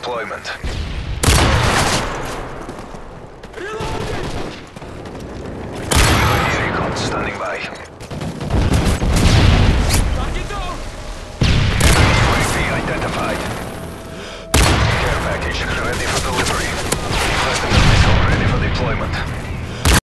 deployment. Standing by. UAV identified. Care package ready for delivery.